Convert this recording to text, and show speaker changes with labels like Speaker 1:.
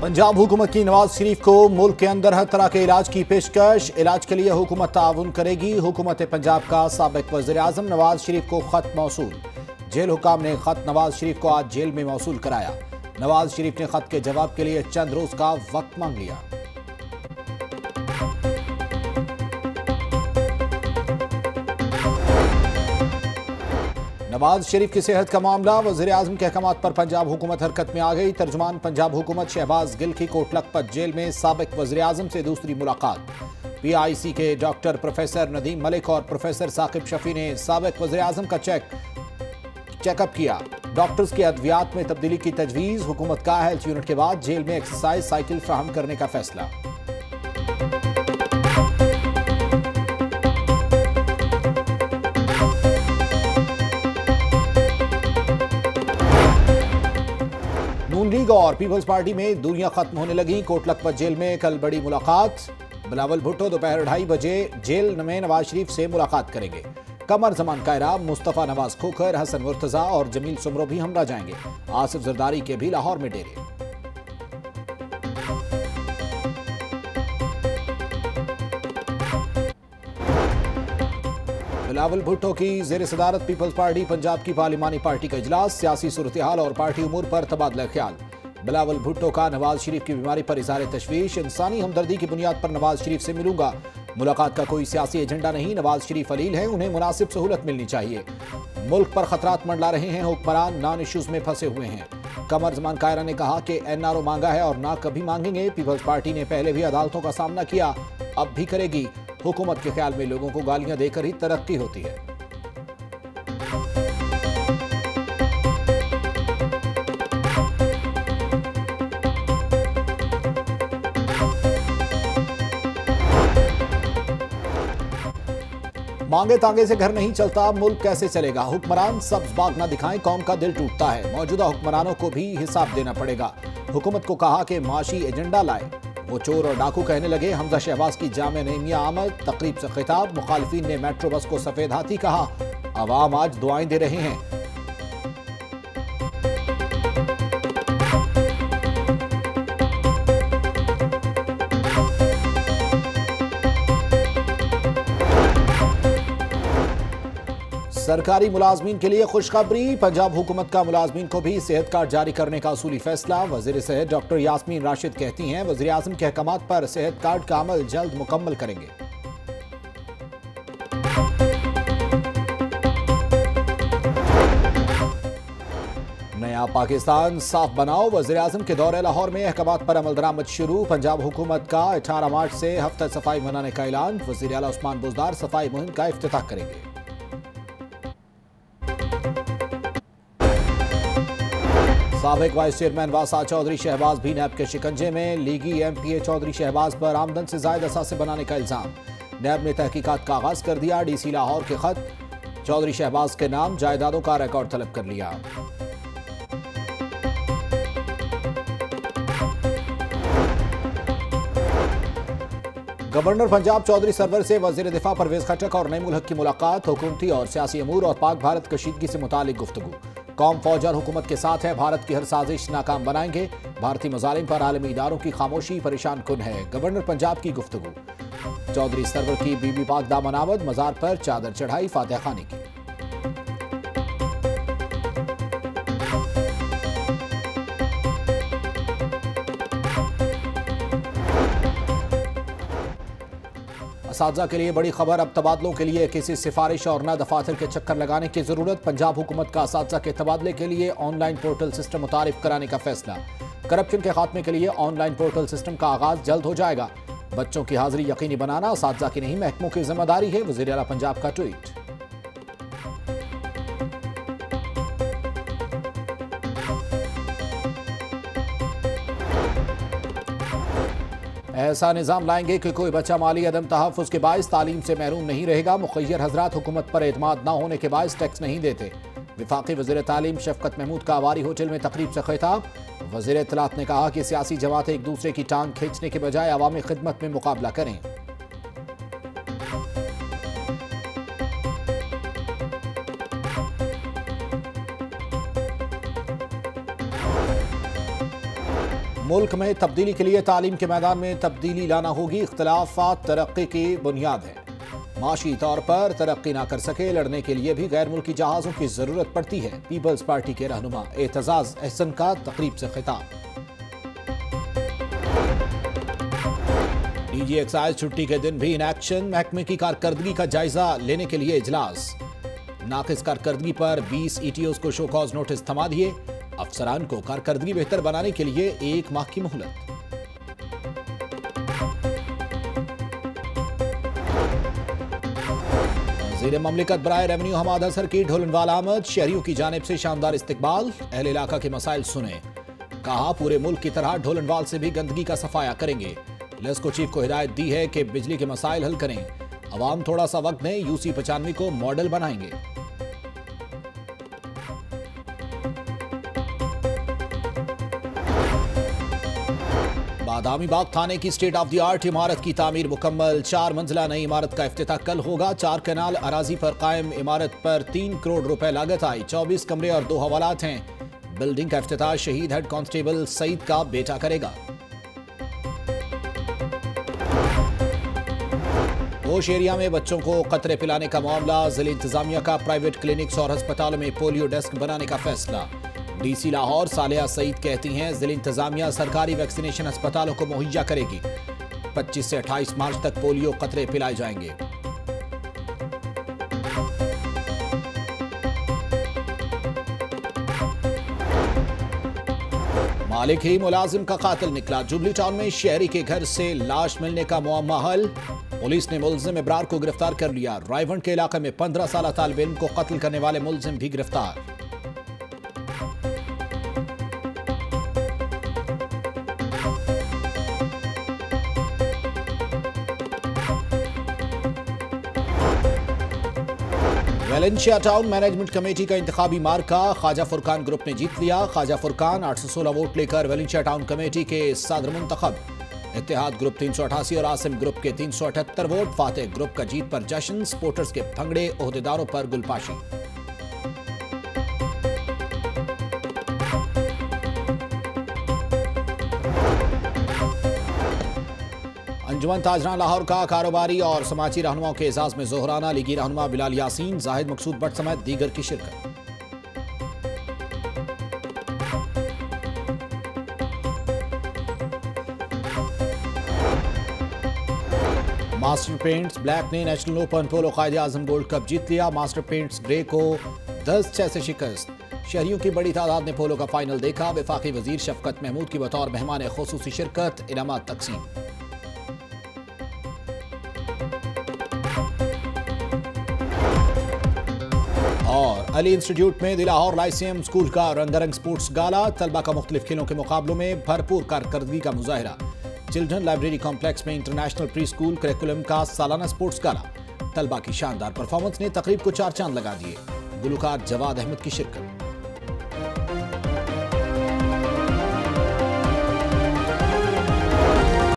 Speaker 1: پنجاب حکومت کی نواز شریف کو ملک کے اندر ہر طرح کے علاج کی پیشکش۔ علاج کے لیے حکومت تعاون کرے گی۔ حکومت پنجاب کا سابق وزیراعظم نواز شریف کو خط موصول۔ جیل حکام نے خط نواز شریف کو آج جیل میں موصول کرایا۔ نواز شریف نے خط کے جواب کے لیے چند روز کا وقت مانگ لیا۔ نواز شریف کی صحت کا معاملہ وزیر اعظم کے احکامات پر پنجاب حکومت حرکت میں آ گئی ترجمان پنجاب حکومت شہباز گل کی کوٹ لکھپت جیل میں سابق وزیر اعظم سے دوسری ملاقات۔ پی آئی سی کے ڈاکٹر پروفیسر ندیم ملک اور پروفیسر ثاقب شفی نے سابق وزیر اعظم کا چیک اپ کیا۔ ڈاکٹرز کی ادویات میں تبدیلی کی تجویز، حکومت کا ہیلتھ یونٹ کے بعد جیل میں ایکسرسائز سائیکل فراہم کرنے کا فیصلہ۔ لیگ اور پیپلز پارٹی میں دوریاں ختم ہونے لگیں۔ کوٹ لکھپت جیل میں کل بڑی ملاقات۔ بلاول بھٹو دوپہر ڈھائی بجے جیل میں نواز شریف سے ملاقات کریں گے۔ کمر زمان کائرہ مصطفیٰ نواز کھوکھر، حسن مرتضیٰ اور جمیل سمرو بھی ہمراہ جائیں گے۔ آصف زرداری کے بھی لاہور میں ڈیرے۔ بلاول بھٹو کی زیر صدارت پیپلز پارٹی، پنجاب کی پارلیمانی پارٹی کا اجلاس، سیاسی صورتحال اور پارٹی امور پر تبادلہ خیال۔ بلاول بھٹو کا نواز شریف کی بیماری پر اظہار تشویش، انسانی ہمدردی کی بنیاد پر نواز شریف سے ملوں گا۔ ملاقات کا کوئی سیاسی ایجنڈا نہیں، نواز شریف علیل ہیں، انہیں مناسب سہولت ملنی چاہیے۔ ملک پر خطرات منڈلا رہے ہیں، حکمران نان ایشوز میں پھنسے ہوئے ہیں۔ کمر زمان کائرہ نے کہا کہ این آر او مانگا ہے اور نہ کبھی مانگیں گے۔ پیپلز پارٹی نے پہلے بھی عدالتوں کا سامنا کیا، اب بھی کرے گی۔ حکومت کے خیال میں لوگوں کو گالیاں دے کر ہی ترقی ہوتی ہے۔ مانگے تانگے سے گھر نہیں چلتا، ملک کیسے چلے گا؟ حکمران سبز باغ نہ دکھائیں، قوم کا دل ٹوٹتا ہے۔ موجودہ حکمرانوں کو بھی حساب دینا پڑے گا۔ حکومت کو کہا کہ معاشی ایجنڈا لائے۔ وہ چور اور ڈاکو کہنے لگے، حمزہ شہباز کی جامع نیمیہ آمد، تقریب سے خطاب، مخالفین نے میٹرو بس کو سفید ہاتھی کہا۔ عوام آج دعائیں دے رہے ہیں۔ سرکاری ملازمین کے لیے خوشخبری، پنجاب حکومت کا ملازمین کو بھی صحت کارڈ جاری کرنے کا اصولی فیصلہ۔ وزیر صحت ڈاکٹر یاسمین راشد کہتی ہیں، وزیراعظم کے احکامات پر صحت کارڈ کا عمل جلد مکمل کریں گے۔ نیا پاکستان صاف بناؤ۔ وزیراعظم کے دورے لاہور میں احکامات پر عمل درامت شروع۔ پنجاب حکومت کا اٹھارہ مارچ سے ہفتہ صفائی منانے کا اعلان۔ وزیر عثمان بزدار صفائی مہم کا افتتاح کریں گے۔ سابق وائس چیئرمین واسا چودھری شہباز بھی نیب کے شکنجے میں، لیگی M P A Chaudhry Shahbaz پر آمدن سے زائد اثاثے بنانے کا الزام۔ نیب نے تحقیقات کا آغاز کر دیا، ڈی سی لاہور کے خط چودھری شہباز کے نام، جائیدادوں کا ریکارڈ طلب کر لیا۔ گورنر پنجاب چودھری سرور سے وزیر دفاع پرویز خٹک اور نیم الحق کی ملاقات، حکومتی اور سیاسی امور اور پاک بھارت کشیدگی سے متعلق گفتگو۔ قوم فوج اور حکومت کے ساتھ ہے بھارت کی ہر سازش ناکام بنائیں گے۔ بھارتی مظالم پر عالمی اداروں کی خاموشی پریشان کن ہے۔ گورنر پنجاب کی گفتگو۔ چودھری سرور کی بی بی پاک دامن آمد۔ مزار پر چادر چڑھائی فاتح خانے کی۔ اساتذہ کے لیے بڑی خبر اب تبادلوں کے لیے کسی سفارش اور نہ دفاتر کے چکر لگانے کی ضرورت۔ پنجاب حکومت کا اساتذہ کے تبادلے کے لیے آن لائن پورٹل سسٹم متعارف کرانے کا فیصلہ۔ کرپشن کے خاتمے کے لیے آن لائن پورٹل سسٹم کا آغاز جلد ہو جائے گا۔ بچوں کی حاضری یقینی بنانا اساتذہ کی نہیں، محکموں کی ذمہ داری ہے۔ وزیر اعلیٰ پنجاب کا ٹویٹ۔ ایسا نظام لائیں گے کہ کوئی بچہ مالی عدم تحفظ کے باعث تعلیم سے محروم نہیں رہے گا۔ مخیر حضرات حکومت پر اعتماد نہ ہونے کے باعث ٹیکس نہیں دیتے۔ وفاقی وزیر تعلیم شفقت محمود کا آواری ہوٹل میں تقریب سے خطاب۔ وزیر اطلاعات نے کہا کہ سیاسی جماعتیں ایک دوسرے کی ٹانگ کھینچنے کے بجائے عوامی خدمت میں مقابلہ کریں۔ ملک میں تبدیلی کے لیے تعلیم کے میدان میں تبدیلی لانا ہوگی، اختلافات ترقی کی بنیاد ہے معاشی طور پر ترقی نہ کر سکے، لڑنے کے لیے بھی غیر ملکی جہازوں کی ضرورت پڑتی ہے۔ پیپلز پارٹی کے رہنما اعتزاز احسن کا تقریب سے خطاب۔ ڈی جی ایکسائز چھٹی کے دن بھی ان ایکشن محکمے کی کارکردگی کا جائزہ لینے کے لیے اجلاس۔ ناقص کارکردگی پر بیس ای ٹی اوز کو شو کاز نوٹس تھما دیے۔ افسران کو کارکردگی بہتر بنانے کے لیے ایک ماہ کی مہلت۔ وزیر مملکت برائے ریونیو حماد حسر کی ڈھولنوال آمد، شہریوں کی جانب سے شاندار استقبال۔ اہل علاقہ کے مسائل سنے کہا، پورے ملک کی طرح ڈھولنوال سے بھی گندگی کا صفایا کریں گے۔ لیسکو چیف کو ہدایت دی ہے کہ بجلی کے مسائل حل کریں۔ عوام تھوڑا سا وقت دیں، یو سی پچانوی کو ماڈل بنائیں گے۔ بادامی باغ تھانے کی سٹیٹ آف دی آرٹ عمارت کی تعمیر مکمل۔ چار منزلہ نئی عمارت کا افتتاح کل ہوگا۔ چار کنال اراضی پر قائم عمارت پر تین کروڑ روپے لاگت آئی۔ چوبیس کمرے اور دو حوالات ہیں۔ بلڈنگ کا افتتاح شہید ہیڈ کانسٹیبل سعید کا بیٹا کرے گا۔ ہوش ایریا میں بچوں کو قطرے پلانے کا معاملہ۔ ضلع انتظامیہ کا پرائیویٹ کلینکس اور ہسپتالوں میں پولیو ڈیسک بنانے کا فیصلہ۔ ڈی سی لاہور صالحہ سعید کہتی ہیں، ضلع انتظامیہ سرکاری ویکسینیشن ہسپتالوں کو مہیا کرے گی۔ پچیس سے اٹھائیس مارچ تک پولیو قطرے پلائے جائیں گے۔ مالک ہی ملازم کا قاتل نکلا۔ جوبلی ٹاؤن میں شہری کے گھر سے لاش ملنے کا معمہ حل پولیس نے ملزم ابرار کو گرفتار کر لیا۔ رائیونڈ کے علاقے میں پندرہ سالہ طالب علم کو قتل کرنے والے ملزم بھی گرفتار۔ ویلنشیا ٹاؤن مینجمنٹ کمیٹی کا انتخابی مارکا خواجہ فرقان گروپ نے جیت لیا۔ خواجہ فرقان آٹھ سو سولہ ووٹ لے کر ویلنشیا ٹاؤن کمیٹی کے صدر منتخب۔ اتحاد گروپ تین سو اٹھاسی اور آسم گروپ کے تین سو اٹھتر ووٹ، فاتح گروپ کا جیت پر جشن، سپورٹرز کے بھنگڑے عہدیداروں پر گلپاشی انجمن تاجران لاہور کا کاروباری اور سماجی رہنماؤں کے اعزاز میں زہرانہ لیگی رہنما بلال یاسین، زاہد مقصود بٹ سمیت دیگر کی شرکت۔ ماسٹر پینٹس بلیک نے National Open Polo Quaid Azam Gold cup جیت لیا۔ ماسٹر پینٹس گرے کو دس چھ سے شکست۔ شہریوں کی بڑی تعداد نے پولو کا فائنل دیکھا۔ وفاقی وزیر شفقت محمود کی بطور مہمان خصوصی شرکت انعامات تقسیم۔ علی انسٹیٹیوٹ میں دلاہور لائسیم سکول کا رنگرنگ سپورٹس گالا، طلبہ کا مختلف کھیلوں کے مقابلوں میں بھرپور کارکردگی کا مظاہرہ۔ چلڈرن لائبریری کمپلیکس میں انٹرنیشنل پری سکول کریکولم کا سالانہ سپورٹس گالا۔ طلبہ کی شاندار پرفارمنس نے تقریب کو چار چاند لگا دیے۔ گلوکار جواد احمد کی شرکت۔